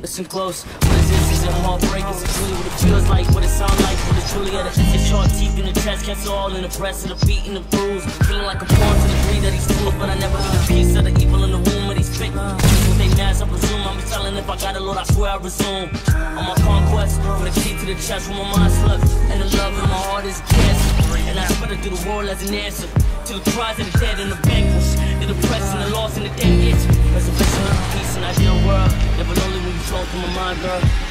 Listen close. What is this? Is it heartbreak? Is it truly what it feels like? What it sound like? What it truly at? It's sharp teeth in the chest, cancel all in the breast of the beat and the bruise. Feeling like a pawn to the degree that he's fools, but I never get a piece of the evil in the womb of these fake. People they mask, I presume. I'm telling if I got a Lord, I swear I resume. On my conquest, with a key to the chest, where my mind slept, Through the world as an answer to the cries of the dead and the vanquished, the depressed and the lost and the dead itch. Resurrection peace and ideal world. Never lonely when you flow through my mind, girl.